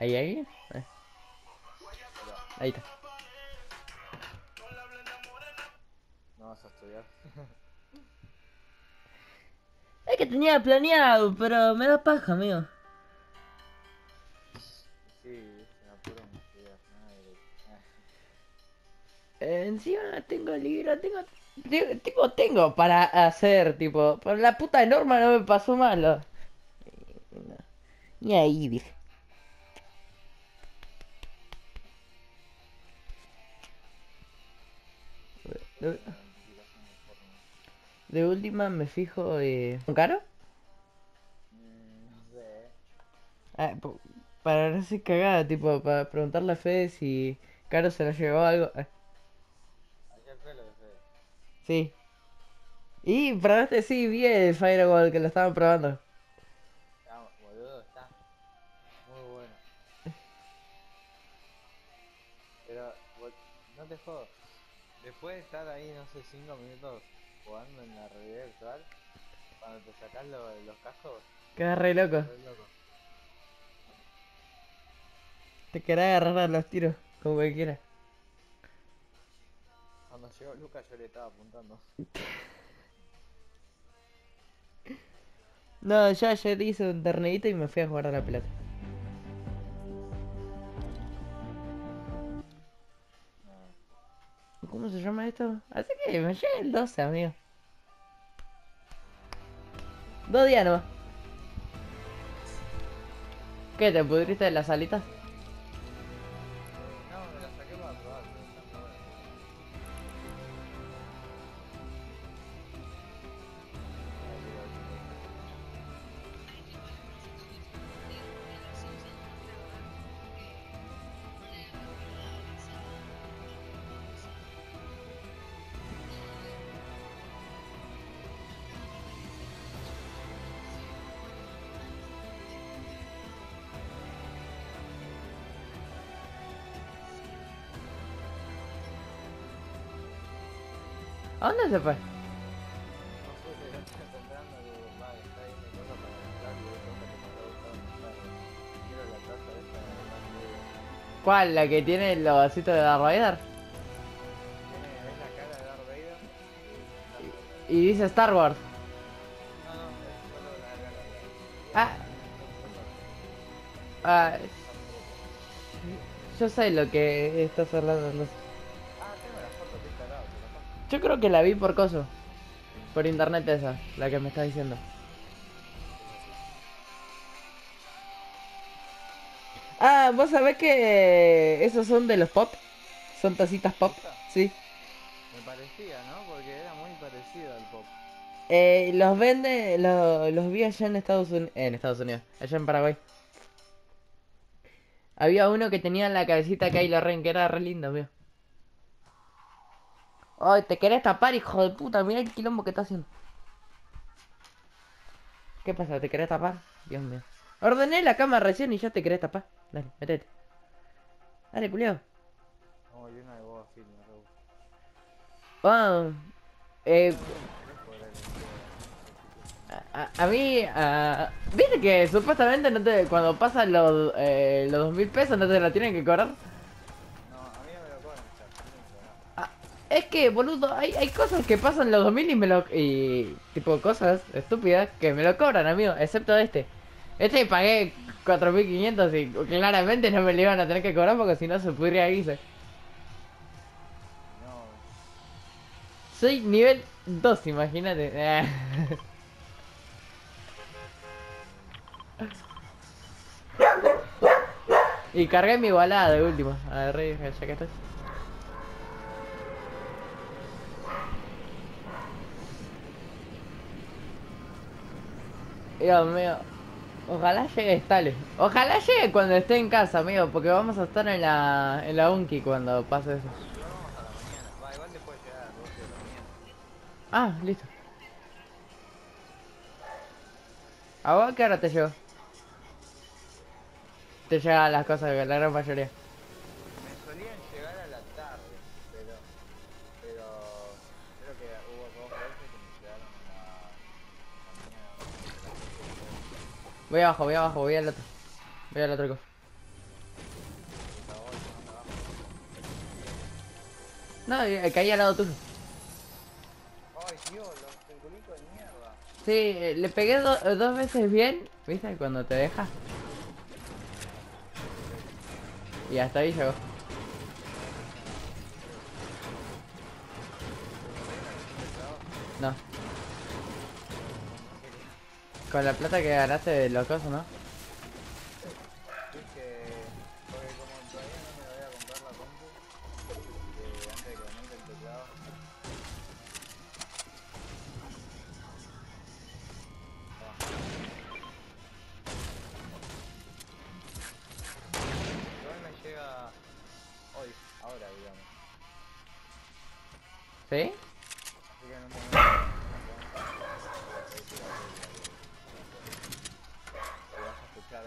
¿Hay alguien? Eh. Ahí está. No vas a estudiar. Es que tenía planeado, pero me da paja, amigo. Sí, se apuro en estudiar. Eh, encima tengo libro, tengo, tengo, tengo, tengo para hacer, tipo, por la puta norma no me pasó malo. Ni ahí, dije. De, de última me fijo, eh... ¿Un caro? Mm, No sé. Ah, para no ser cagada, tipo, para preguntarle a Fede si Caro se la llevó algo. Ah, Ayer fue lo que fue. sí. Y probaste, sí, vi el Firewall que lo estaban probando. Está, boludo, está muy bueno. Pero, no te jodo. Después de estar ahí, no sé, 5 minutos jugando en la realidad virtual, cuando te sacas lo- los cascos, Queda re loco. Te querés agarrar a los tiros, como cualquiera. Cuando llegó Lucas yo le estaba apuntando. No, yo ayer hice un torneito y me fui a jugar a la pelota. ¿Cómo se llama esto? Así que me llega el 12, amigo. Dos días nomás. ¿Qué, te pudriste de las alitas? Esta de Darth Vader. ¿Cuál? ¿La que tiene el logocito de Darth Vader? Y dice Star Wars. No, no, es solo la de Ah, ah, yo sé lo que estás hablando. no sé. Yo creo que la vi por coso. Por internet esa, la que me estás diciendo. Ah, vos sabés que esos son de los pop. Son tacitas pop. Sí. Me parecía, ¿no? Porque era muy parecido al pop. Eh, los vende, lo- los vi allá en Estados Unidos. En Estados Unidos, allá en Paraguay. Había uno que tenía la cabecita Kylo Ren, que era re lindo, mío. Ay, te querés tapar, hijo de puta, mira el quilombo que está haciendo. ¿Qué pasa? ¿Te querés tapar? Dios mío. Ordené la cama recién y ya te querés tapar. Dale, metete. Dale, culiao. Como y una de Fett, me re gusta. Ah, eh, A, a mí, a- viste que supuestamente no te, cuando pasan los, eh, los dos mil pesos no te la tienen que cobrar. Es que, boludo, hay, hay cosas que pasan los 2000 y me lo. Y. Tipo, cosas estúpidas que me lo cobran, amigo, excepto este. Este pagué 4500 y claramente no me lo iban a tener que cobrar porque si no se pudría guisa. No, Soy nivel 2, imagínate. Y cargué mi balada de último. Agarré, ya que estás. Dios mío. Ojalá llegue estable. Ojalá llegue cuando esté en casa, amigo, porque vamos a estar en la, en la Unki cuando pase eso. igual vamos a la mañana. Va, igual te puede llegar a las 12 de la mañana. Ah, listo. ¿A vos qué hora te llegó? Te llegan las cosas, la gran mayoría. Voy abajo, voy abajo, voy al otro. Voy al otro cofre. No, eh, caí al lado tuyo. Ay, Dios, los mierda. Sí, eh, le pegué do eh, dos veces bien, ¿viste? Cuando te deja. Y hasta ahí llegó. No. Con la plata que ganaste de los cosos, ¿no?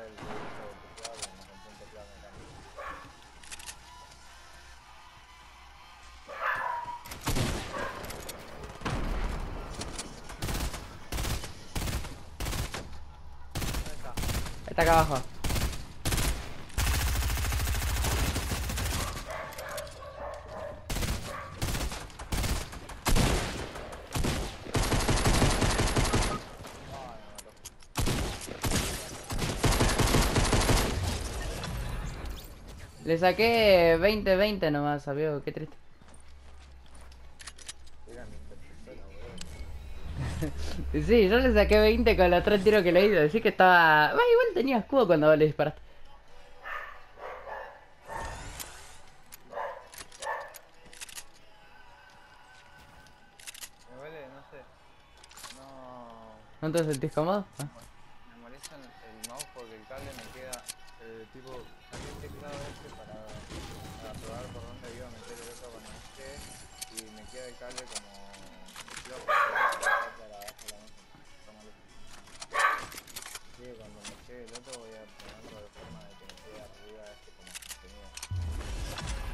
El del teclado, compré un. Está acá abajo. Ay, me mató. Le saqué 20-20 nomás, amigo, qué triste. Sí, yo le saqué 20 con los tres tiros que le hice, así que estaba... Ah, igual tenía escudo cuando le disparaste. Me huele, no sé. No. ¿No te sentís cómodo? Ah.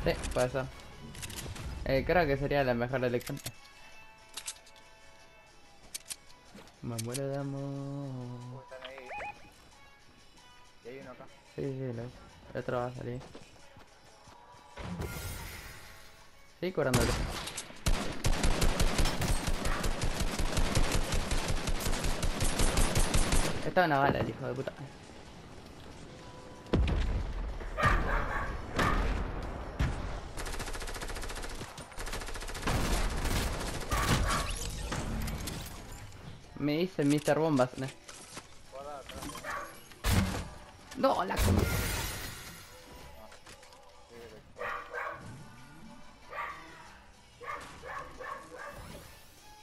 Sí, puede ser. Eh, creo que sería la mejor elección. Me muero de amor. están ahí. Y hay uno acá. Sí, sí, lo otro va a salir. Sí, curándolo. Esta es una bala, el hijo de puta. Dice Mr. Bombas. ¿no? La com-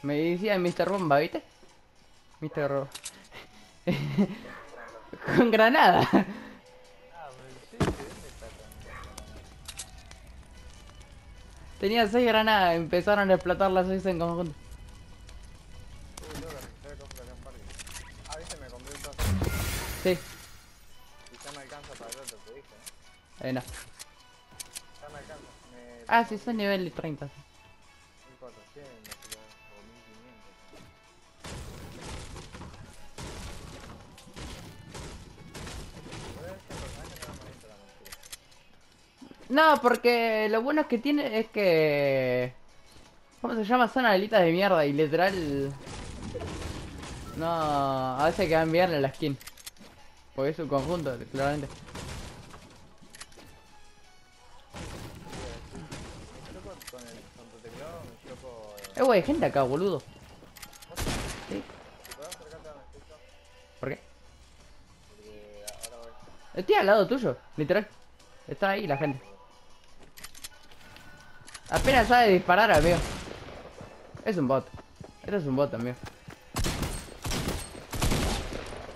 Me decía Mr. Bomba, ¿viste? Mr. Ro- Con granada. Ah, pero sí, ¿de dónde está tan- Tenía seis granadas, empezaron a explotar las seis en conjunto. Me. Me... Ah, sí, son nivel 30. 1400 creo, o 1500. Voy a ver este personaje no porque lo bueno que tiene es que... ¿Cómo se llama? Son alitas de mierda y literal... No, hace que bien en la skin. Porque es un conjunto, claramente. Eh, wey, hay gente acá, boludo. Sí. ¿por qué? Estoy al lado tuyo, literal. Está ahí la gente. Apenas sabe disparar, amigo. Es un bot. Esto es un bot, amigo.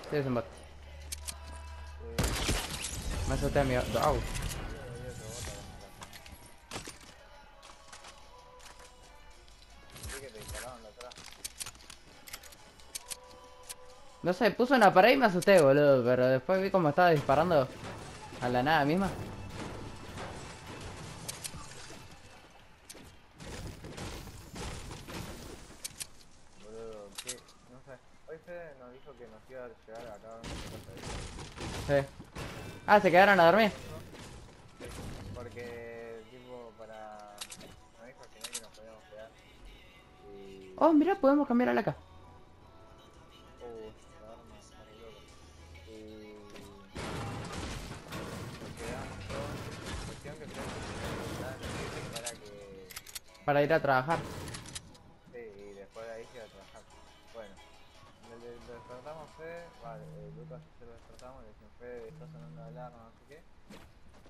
Sí, es un bot. Me asusté, amigo. Au. No sé, puso una pared y me asusté, boludo. Pero después vi cómo estaba disparando a la nada misma. Boludo, ¿qué? No sé. Hoy Fede nos dijo que nos iba a llegar acá a una Sí. Ah, se quedaron a dormir. Porque, tipo, para... Nos dijo que no Oh, mira, podemos cambiar a la acá. Para ir a trabajar. Sí, y después de ahí se iba a trabajar. Bueno, le, le- lo despertamos Fede, vale, eh, Lucas yo lo despertamos, le dijimos Fede, está sonando la alarma, no sé qué.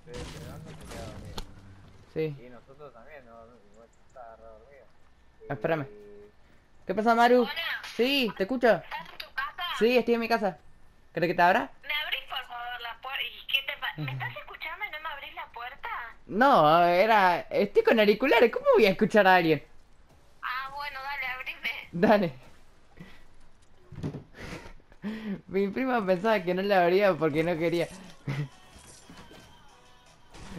Fede se levanta, se queda dormido. Sí. Y nosotros también, ¿no? Igual estaba re dormido. Espérame. Y- ¿Qué pasa, Maru? Hola, Sí, te escucho. ¿estás en tu casa? Sí, estoy en mi casa. ¿Crees que te abra? ¿Me abrís por favor la puerta? ¿Y qué te pa- ¿Me estás escuchando y no me abrís la puerta? No, era... Estoy con auriculares, ¿cómo voy a escuchar a alguien? Ah, bueno, dale, abrime. Dale. Mi prima pensaba que no la abría porque no quería.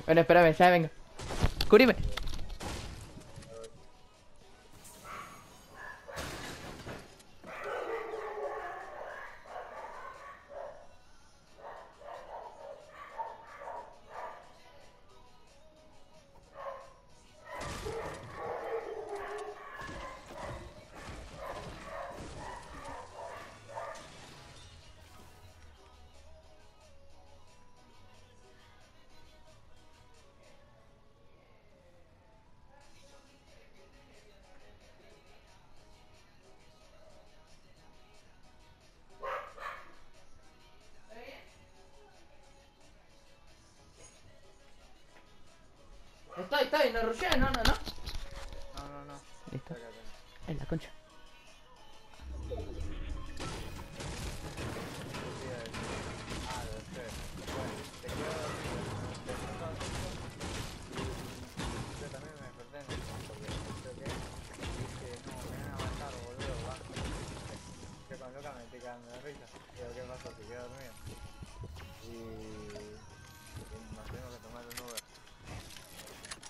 Bueno, espérame, ya vengo. Cubrime. No no, no, no. No, no, no. Listo. En la concha.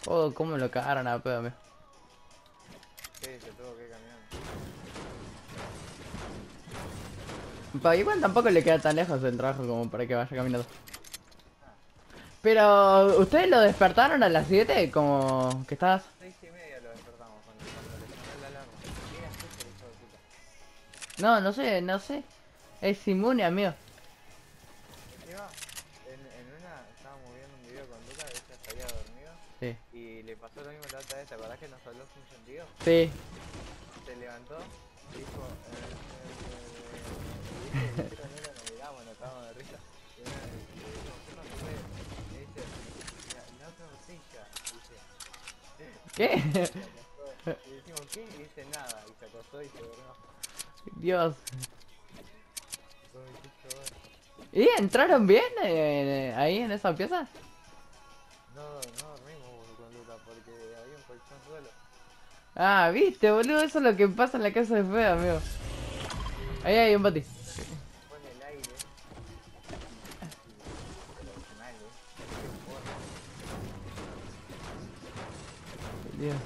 Oh, cómo lo cagaron a pedo, amigo. Sí, se tuvo que ir caminando. Pa, igual tampoco le queda tan lejos el trabajo como para que vaya caminando. Pero, ¿ustedes lo despertaron a las 7? Como que estabas... Seis y media lo despertamos cuando, cuando le sonó la alarma. Era puta. No, no sé, no sé. Es inmune, amigo. Y le pasó lo mismo la otra vez, ¿te acordás que nos habló sin sentido? Sí. Se levantó, dijo, eh, eh, eh, de risa. Y una le ¿qué pasó? Fede?". Y dice, la, la otra botella, dice. ¿Qué? Se acostó. Y decimos, ¿qué? Y dice nada, y se acostó y se durmió. Dios. ¿Y entraron bien eh, ahí en esa pieza? No, no Ah, viste, boludo, eso es lo que pasa en la casa de feo, amigo. Ahí hay un boti. Pone el aire. Dios.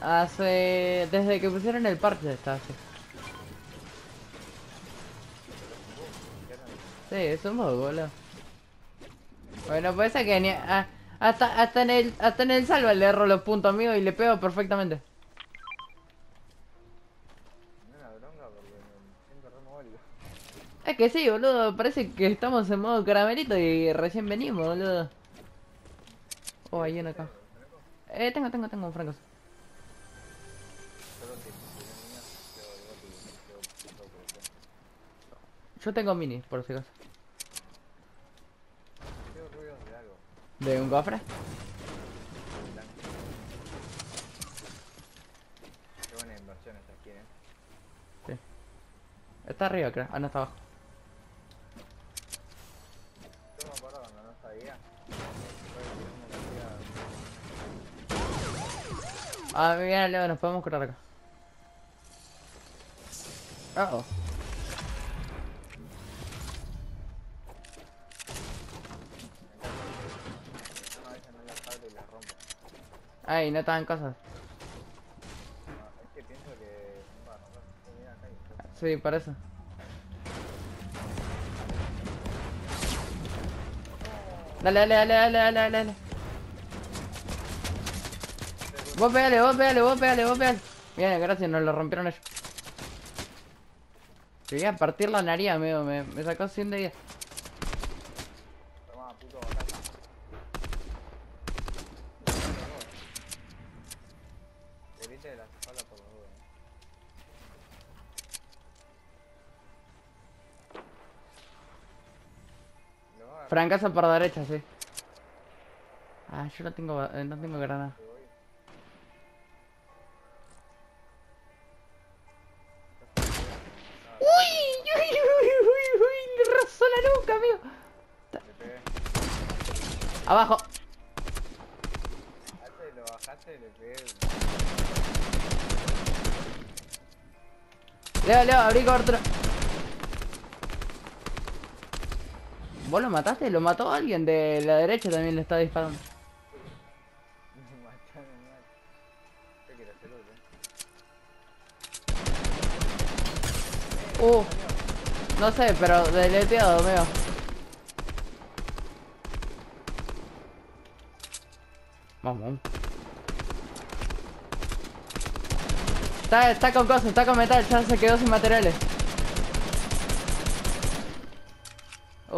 Hace... Desde que pusieron el parche está así. Sí, es un bug, boludo. Bueno, puede ser que ni... hasta, hasta en el hasta en el salva le erro los puntos, amigo, y le pego perfectamente. Es que sí, boludo, parece que estamos en modo caramelito y recién venimos, boludo. Oh, hay uno acá. Eh, tengo, tengo, tengo francos. Yo tengo mini, por si acaso. Tengo ruidos de algo. ¿De un cofre? Qué buena inversión esta skin, eh. Sí. Está arriba, creo. Ah, no, está abajo. Yo me acuerdo cuando no sabía. Ah, mira, Leo, nos podemos curar acá. Uh oh. Ay, no estaban cosas. Sí, por eso. Dale, dale, dale, dale, dale, dale, dale. Vos pegale, vos pegale, vos pegale, vos pegale. Bien, gracias, nos lo rompieron ellos. Llegué a partir la nariz, amigo, me, me sacó 100 de vida. Lo va a agarrar, Francazo por derecha, sí. Ah, yo no tengo, eh, no tengo granada. Uy, uy, uy, uy, uy, le rozó la nuca, amigo. Abajo. Lo bajaste y le pegué. Leo, Leo, abrí cobertura. ¿Vos lo mataste? ¿Lo mató alguien de la derecha también le está disparando? Uh, no sé, pero deleteado. Vamos, vamos. Está, está con cosas, está con metal, ya se quedó sin materiales.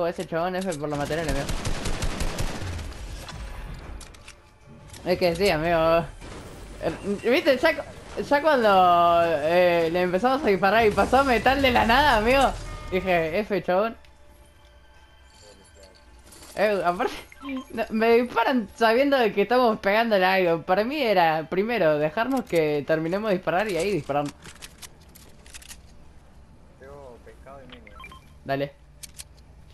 Ese chabón F por los materiales, amigo. Es que sí, amigo. Eh, ¿Viste? Ya, cu- ya cuando eh, le empezamos a disparar y pasó metal de la nada, amigo. Dije, F, chabón. Eh, aparte, no, me disparan sabiendo de que estamos pegándole algo. Para mí era, primero, dejarnos que terminemos de disparar y ahí disparar. Tengo pescado y mini. Dale.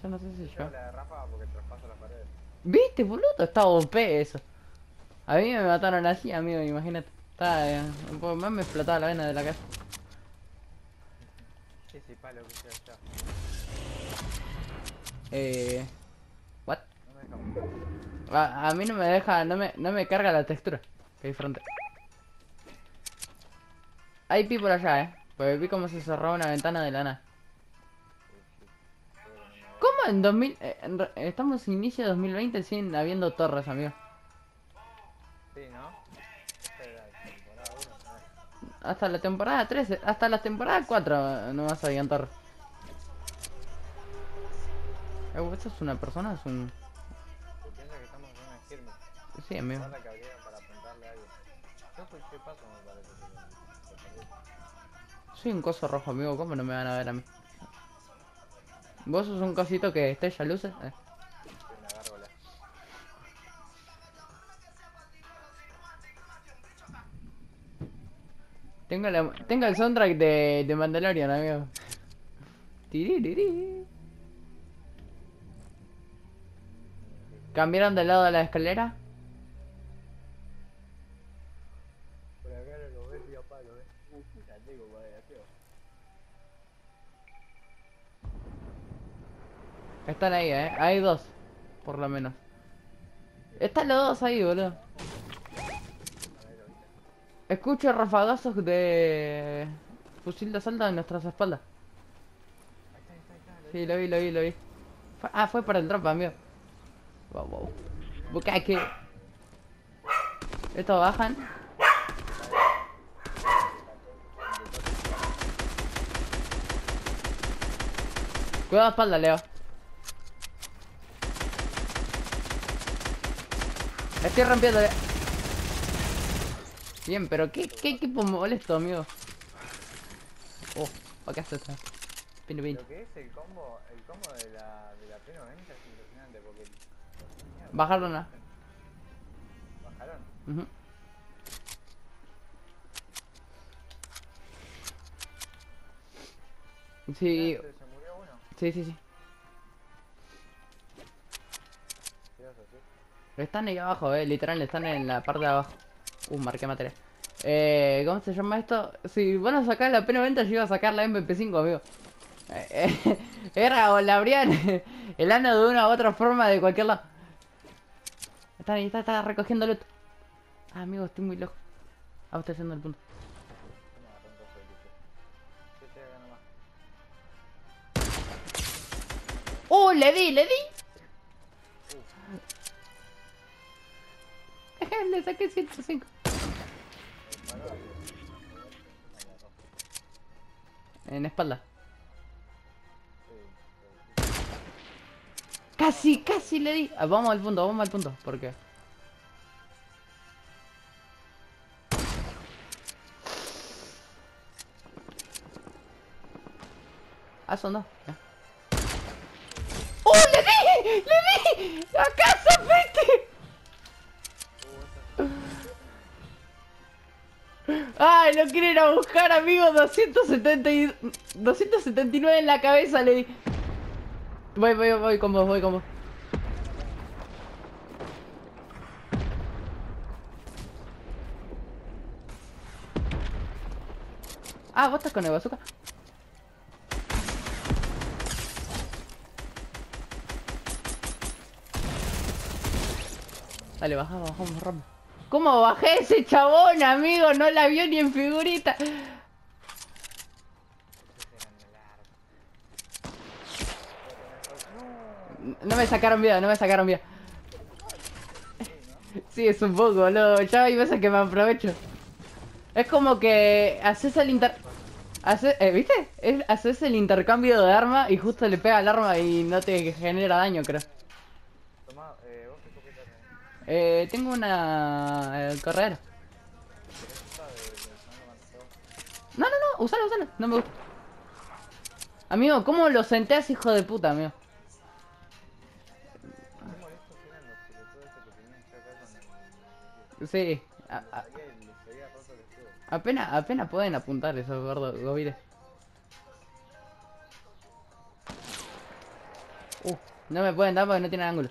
Yo no sé si yo. Yo la de Rafa porque traspaso la pared. ¿Viste, boludo? Estaba OP eso. A mí me mataron así, amigo, imagínate. Estaba, eh, un poco más me explotaba la vena de la casa. Sí, palo que sea ya. Eh. What? No me deja montar. A, a mí no me deja, no me, no me carga la textura. Que hay frente. Hay pi por allá, eh. Porque vi cómo se cerró una ventana de lana. ¿Cómo en 2000? eh, en estamos inicio de 2020 siguen habiendo torres, amigo. Sí, ¿no? Esta era la temporada 1, ¿sabes? Hasta la temporada 13, hasta la temporada 4 no vas a. Eh, ¿Eso es una persona? Es un... Tú piensas que estamos en una skirmish. Sí, amigo. Falta que para apuntarle a alguien. Yo escuché paso, me parece. Soy un coso rojo, amigo. ¿Cómo no me van a ver a mí? ¿Vos sos un cosito que estella luces? Eh. Tengo, la, el soundtrack de, de Mandalorian, amigo. Tiririri. ¿Cambiaron del lado de la escalera? Están ahí, eh. Hay dos, por lo menos. Están los dos ahí, boludo. Escucho rafagazos de fusil de asalto en nuestras espaldas. Sí, lo vi, lo vi, lo vi. Ah, fue para el drop, amigo. Wow, wow. Bukake. Estos bajan. Cuidado espalda, Leo. Estoy rompiendo. Bien, pero ¿qué, qué equipo molesto, amigo? Oh, acá está. está. Pino, pino. Lo que es el combo, el combo de la, de la P90 es impresionante porque... Bajaron a. ¿Bajaron? Ujú. Sí, Ah, ¿Se, se murió uno? sí, sí, sí. Están ahí abajo, eh, literal, están en la parte de abajo. Uh, marqué material. Eh, ¿cómo se llama esto? Si van a sacar la P90, yo iba a sacar la MP5, amigo. Eh, eh, era o la abrían el ano de una u otra forma de cualquier lado. Está ahí, está, está recogiendo loot. Ah, amigo, estoy muy lejos. Ah, estoy haciendo el punto. ¡Uh, le di, le di! le saqué 105. En espalda. Casi, casi le di. Ah, vamos al punto, vamos al punto. ¿Por qué? Ah, son dos. ¡Oh, le di! ¡Le di! ¡A casa, vete! ¡Ay, lo quieren a buscar, amigo! 270 y... 279 en la cabeza le di. Voy, voy, voy con vos, voy con vos. Ah, vos estás con el bazooka. Dale, baja, bajamos, rápido. ¿Cómo bajé ese chabón, amigo? No la vio ni en figurita. No me sacaron vida, no me sacaron vida. Sí, es un poco, boludo. Ya hay veces que me aprovecho. Es como que haces el inter... Hace, eh, ¿Viste? Es, haces el intercambio de arma y justo le pega al arma y no te genera daño, creo. Tomá, eh, vos qué escopeta tenés. Eh, tengo una... Eh, corredera. ¿Querés esta de, de Fernando Manzano? No, no, no, usalo, usalo. No me gusta. Amigo, ¿cómo lo senteas, hijo de puta, amigo? Sí. a- a- apenas, apenas pueden apuntar esos gordos gobiles. Uh, no me pueden dar porque no tienen ángulo.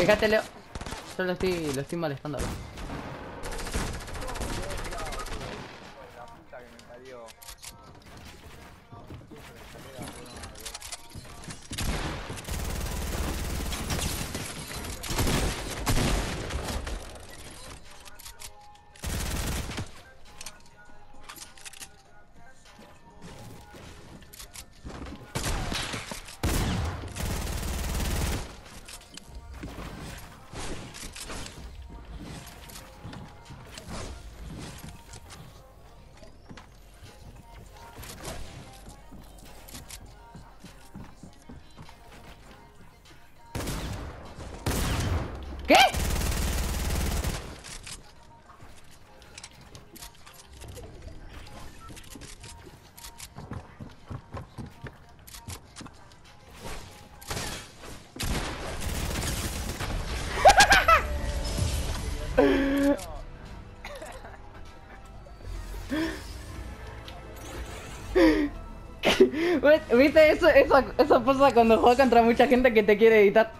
Fíjate, Leo. Yo lo estoy, lo estoy molestando. ¿Qué? ¿Viste? Eso, eso, eso pasa cuando juegas contra mucha gente que te quiere editar.